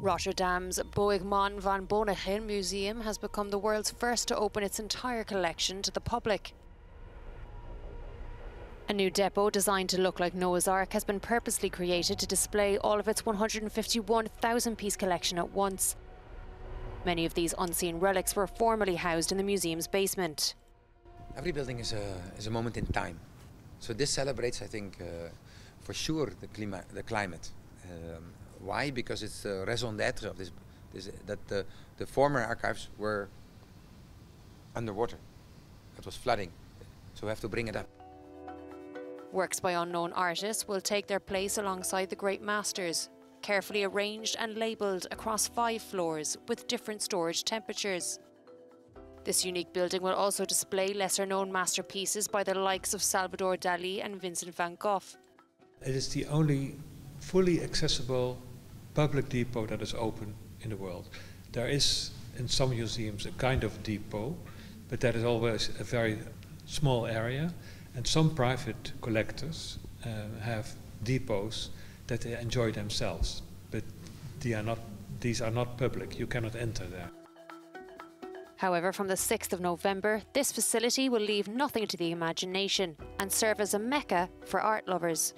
Rotterdam's Boijmans Van Beuningen Museum has become the world's first to open its entire collection to the public. A new depot designed to look like Noah's Ark has been purposely created to display all of its 151,000 piece collection at once. Many of these unseen relics were formerly housed in the museum's basement. Every building is a, is a moment in time. So this celebrates, I think, uh, for sure the, clima the climate. Um, why? Because it's the raison d'être of this, this that the, the former archives were underwater. It was flooding. So we have to bring it up. Works by unknown artists will take their place alongside the great masters, carefully arranged and labelled across five floors with different storage temperatures. This unique building will also display lesser known masterpieces by the likes of Salvador Dali and Vincent van Gogh. It is the only fully accessible public depot that is open in the world. There is in some museums a kind of depot, but that is always a very small area. And some private collectors uh, have depots that they enjoy themselves, but they are not, these are not public. You cannot enter there. However, from the 6th of November, this facility will leave nothing to the imagination and serve as a mecca for art lovers.